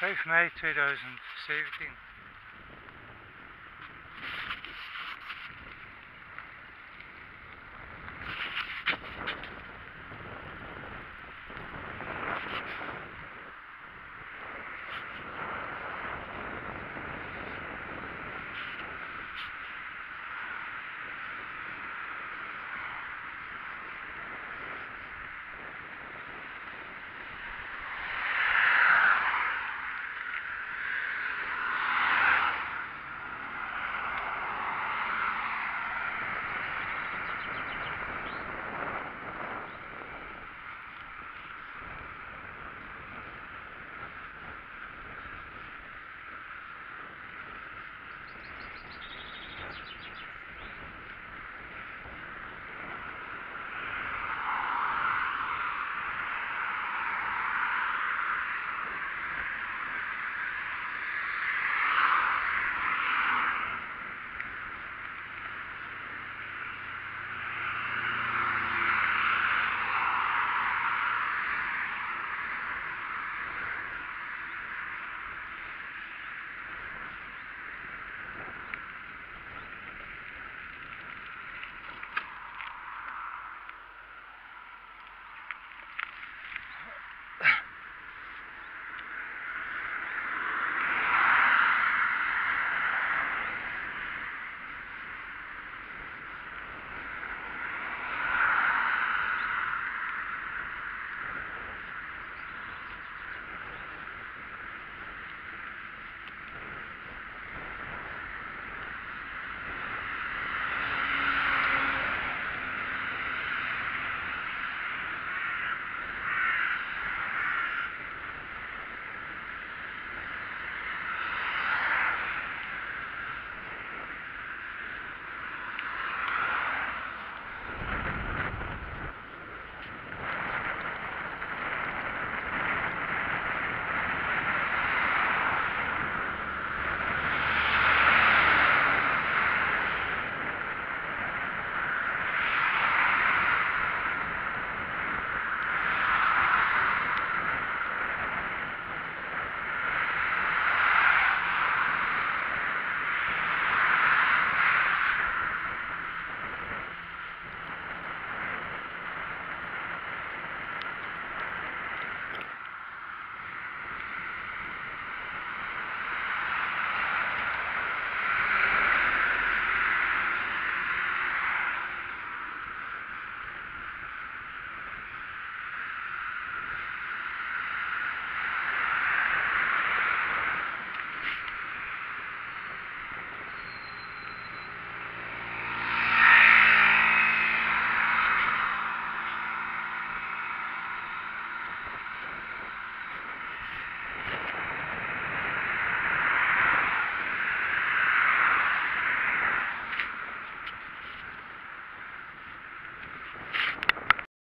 5 mei 2017